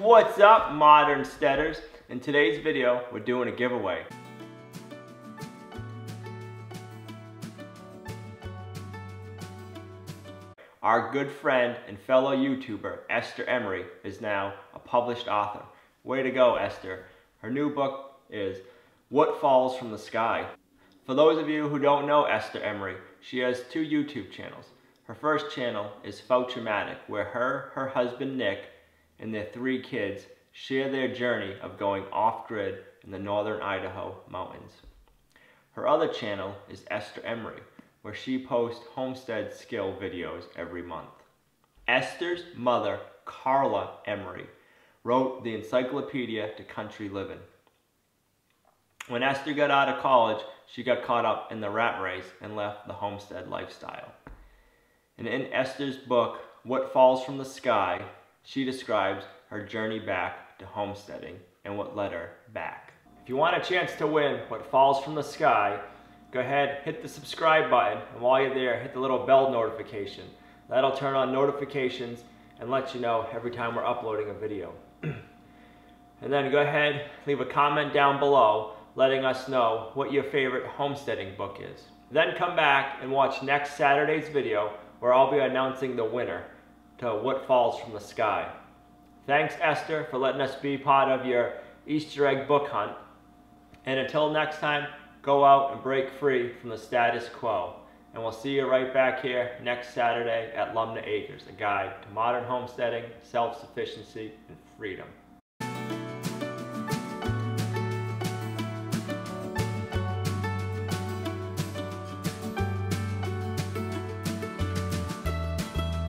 What's up, modern steaders? In today's video, we're doing a giveaway. Our good friend and fellow YouTuber, Esther Emery, is now a published author. Way to go, Esther. Her new book is What Falls from the Sky. For those of you who don't know Esther Emery, she has two YouTube channels. Her first channel is Fouch-o-matic, where her, her husband Nick, and their three kids share their journey of going off-grid in the northern Idaho mountains. Her other channel is Esther Emery, where she posts homestead skill videos every month. Esther's mother, Carla Emery, wrote the Encyclopedia to Country Living. When Esther got out of college, she got caught up in the rat race and left the homestead lifestyle. And in Esther's book, What Falls from the Sky, she describes her journey back to homesteading and what led her back. If you want a chance to win What Falls from the Sky, go ahead, hit the subscribe button, and while you're there, hit the little bell notification. That'll turn on notifications and let you know every time we're uploading a video. and then go ahead, leave a comment down below letting us know what your favorite homesteading book is. Then come back and watch next Saturday's video where I'll be announcing the winner to What Falls from the Sky. Thanks Esther for letting us be part of your Easter egg book hunt. And until next time, go out and break free from the status quo. And we'll see you right back here next Saturday at Lumnah Acres, a guide to modern homesteading, self-sufficiency, and freedom.